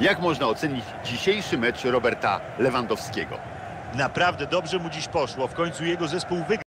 Jak można ocenić dzisiejszy mecz Roberta Lewandowskiego? Naprawdę dobrze mu dziś poszło. W końcu jego zespół wygrał.